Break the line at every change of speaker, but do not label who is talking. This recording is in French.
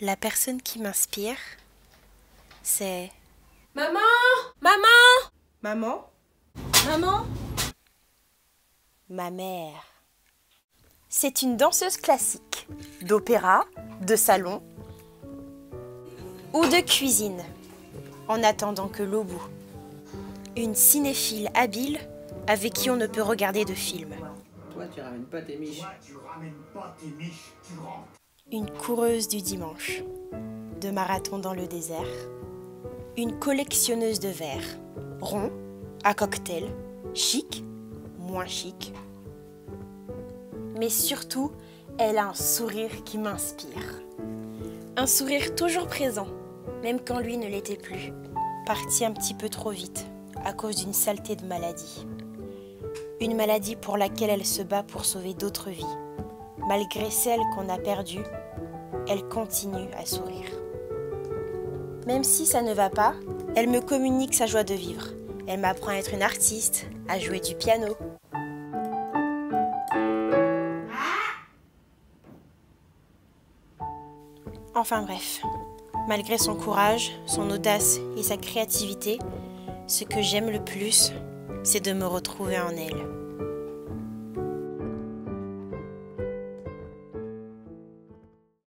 La personne qui m'inspire, c'est
Maman Maman
Maman?
Maman?
Ma mère. C'est une danseuse classique, d'opéra, de salon ou de cuisine, en attendant que l'eau bout. Une cinéphile habile avec qui on ne peut regarder de films.
Toi, tu ramènes pas tes miches.
Une coureuse du dimanche, de marathon dans le désert. Une collectionneuse de verres, ronds, à cocktail, chic, moins chic. Mais surtout, elle a un sourire qui m'inspire. Un sourire toujours présent, même quand lui ne l'était plus. Parti un petit peu trop vite, à cause d'une saleté de maladie. Une maladie pour laquelle elle se bat pour sauver d'autres vies. Malgré celle qu'on a perdue, elle continue à sourire. Même si ça ne va pas, elle me communique sa joie de vivre. Elle m'apprend à être une artiste, à jouer du piano. Enfin bref, malgré son courage, son audace et sa créativité, ce que j'aime le plus, c'est de me retrouver en elle.